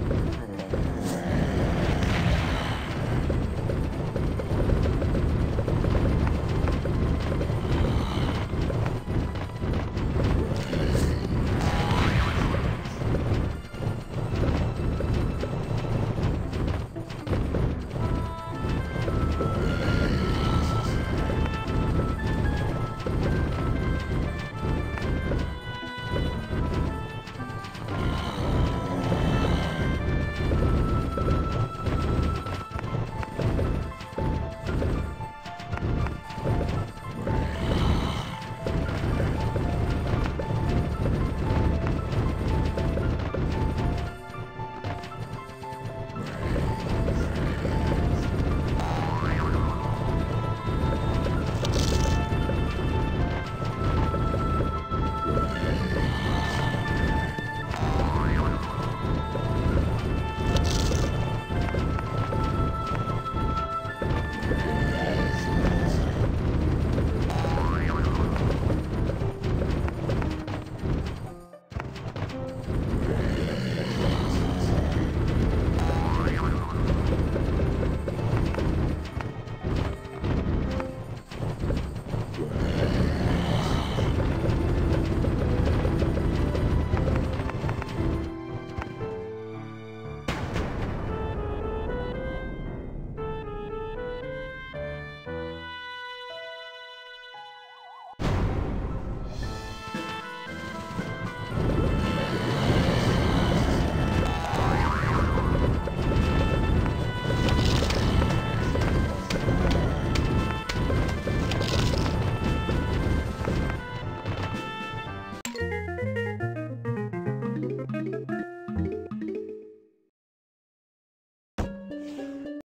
you